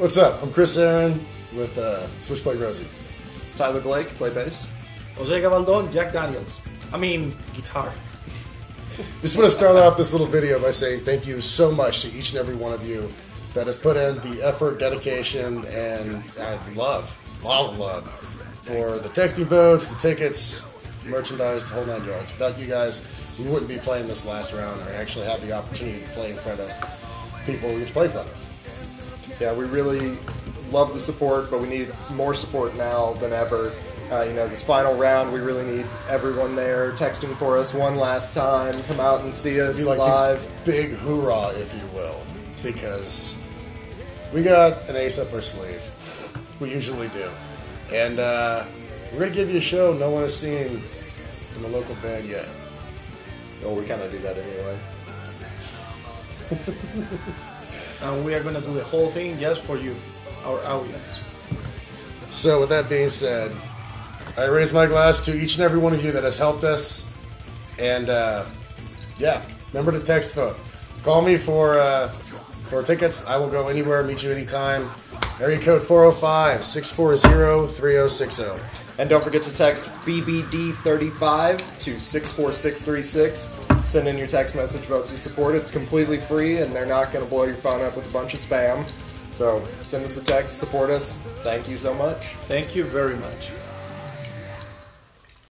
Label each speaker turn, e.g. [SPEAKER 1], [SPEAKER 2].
[SPEAKER 1] What's up? I'm Chris Aaron with uh, Switchblade Rosie.
[SPEAKER 2] Tyler Blake, play bass.
[SPEAKER 3] Jose Gabaldon, Jack Daniels. I mean, guitar.
[SPEAKER 1] Just want to start off this little video by saying thank you so much to each and every one of you that has put in the effort, dedication, and uh, love, a lot of love for the texting votes, the tickets, merchandise, the whole nine yards. Without you guys, we wouldn't be playing this last round or actually have the opportunity to play in front of people we get to play in front of.
[SPEAKER 2] Yeah, we really love the support, but we need more support now than ever. Uh, you know, this final round, we really need everyone there texting for us one last time. Come out and see us
[SPEAKER 1] like
[SPEAKER 2] live.
[SPEAKER 1] big hoorah, if you will, because we got an ace up our sleeve. We usually do. And uh, we're going to give you a show no one has seen from a local band yet.
[SPEAKER 2] Oh, we kind of do that anyway.
[SPEAKER 3] And we are gonna do the whole thing just for you, our audience.
[SPEAKER 1] So, with that being said, I raise my glass to each and every one of you that has helped us. And uh, yeah, remember to text vote. Call me for uh, for tickets. I will go anywhere, meet you anytime. Area code 405 640 3060.
[SPEAKER 2] And don't forget to text BBD35 to 64636. Send in your text message about the support. It's completely free, and they're not going to blow your phone up with a bunch of spam. So send us a text, support us. Thank you so much.
[SPEAKER 3] Thank you very much.